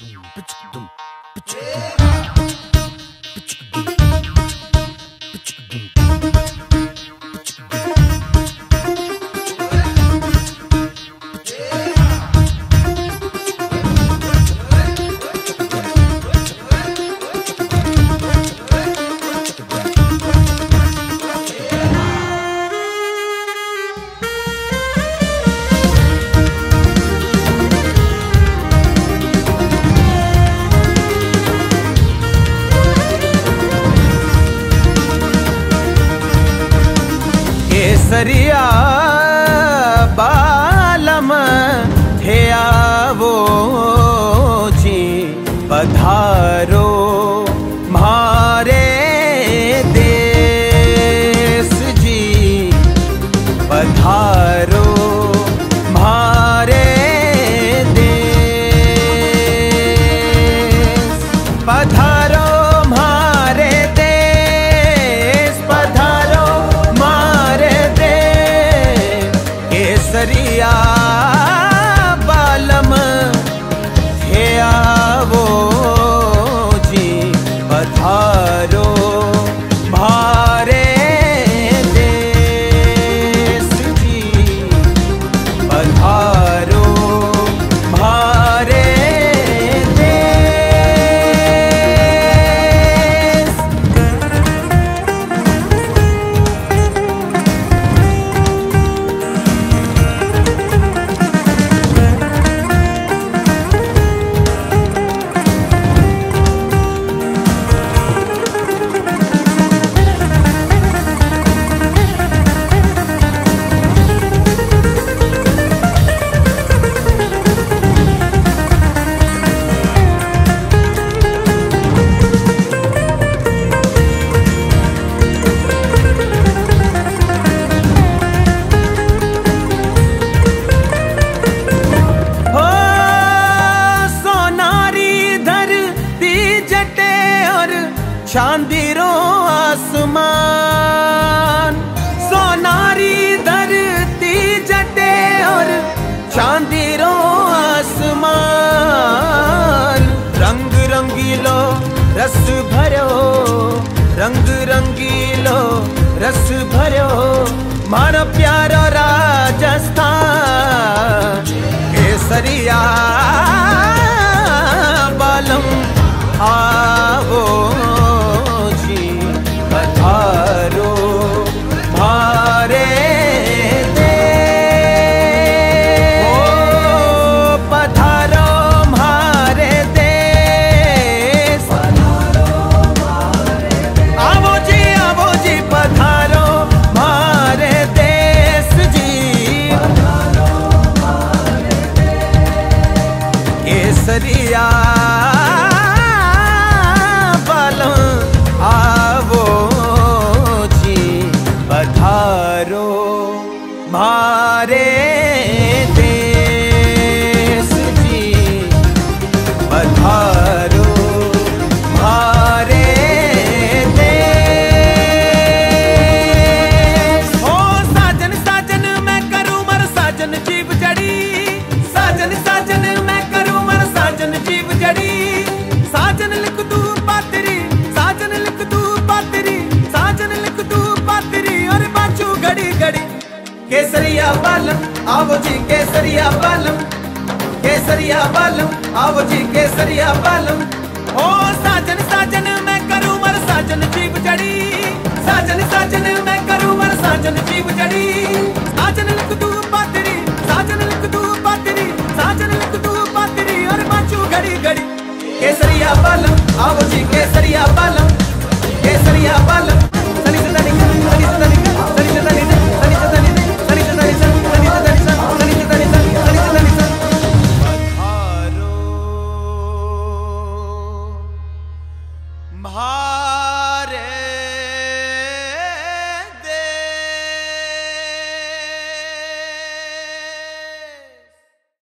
Yeah. केसरिया बालम हे आवो जी पधारो मारे देश जी। पधारो मारे देश। पधारो केसरिया चांदीरो आसमान, सोनारी धरती जटे और चांदीरो आसमान। रंग रंगीलो रस भरो रंग रंगीलो रस भरो, मारो प्यारो राजस्थान, केसरिया केसरिया बालों आवो जी पधारो मारे जीव जड़ी। साजन लिख तू पातरी, साजन लिख तू पातरी, साजन लिख तू पातरी, और बाचू घड़ी घड़ी। केसरिया बालम आवो जी केसरिया बालम। केसरिया बालम आवो जी केसरिया बालम। ओ साजन साजन मैं करूँ मर साजन जीव जड़ी। साजन साजन मैं करूँ मर साजन जीव जड़ी। केसरिया बालम आओ जी केसरिया बालम केसरिया बालम